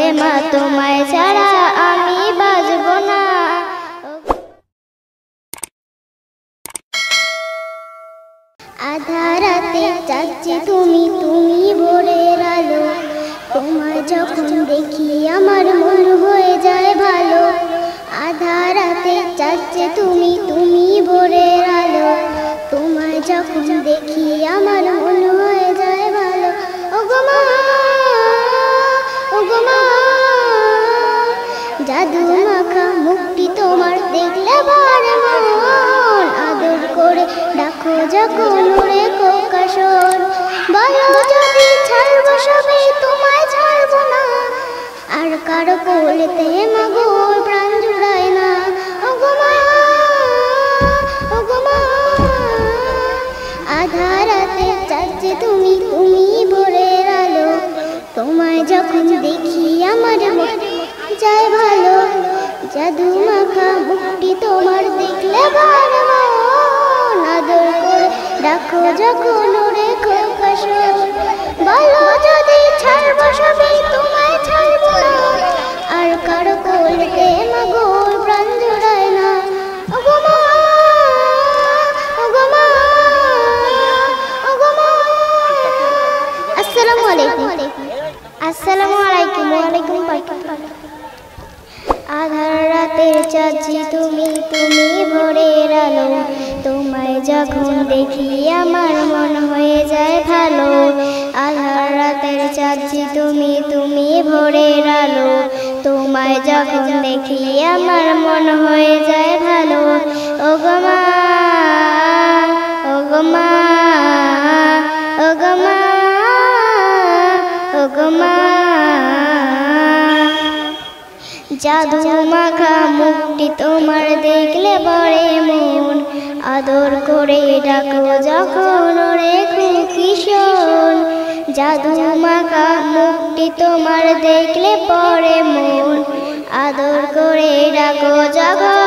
বলে মা, তোমায় ছাড়া আমি বাজব না। আধা রাতে যাচ্ছে তুমি তুমি ভোরের আলো। তোমার যখন দেখি আমার মন হয়ে যায় ভালো। আধা রাতে যাচ্ছে তুমি তুমি ভোরের রালো তোমার যখন দেখি আমার মন হয়ে যায় ভালো। ও গো মা জাদু মাখা মুক্তি তোমার দেখলে ভরে মন। আদর করে ডাকো যখন উড়ে কোকাশন যদি সবে, তোমায় না। আর কারও কোলেতে প্রাণ জুড়ায় না। আধারাতে চাচ্ছে তুমি তুমি ভোরের আলো। তোমায় যখন দেখি আমার মনে যায় ভালো জাদু মাখা মুক্তি তোমার দেখলে মন আদর করে। ডাকো যখন ওরে খোকাশ বলো যদি ছাড়বো সবই তোমায় ছাড়বো না আর কারও কোলতে মাগো প্রাণ জোড়ায় না। ওগো মা ওগো মা ওগো মা। আসসালামু আলাইকুম। আসসালামু আলাইকুম। ওয়ালাইকুম আসসালাম আধার রাতের চাচি তুমি তুমি ভোরের আলো। তোমায় যখন দেখি আমার মন হয়ে যায় ভালো। আধার রাতের চাচি তুমি তুমি ভোরের আলো। তোমায় যখন দেখি আমার মন হয়ে যায় ভালো। ও গো মা ও জাদু মাখা মুক্তি তোমার দেখলে বড়ে মন। আদর করে ডাকো যখন ওরে কিশোর। জাদু মাখা মুক্তি তোমার দেখলে পরে মন। আদর করে ডাকো যখন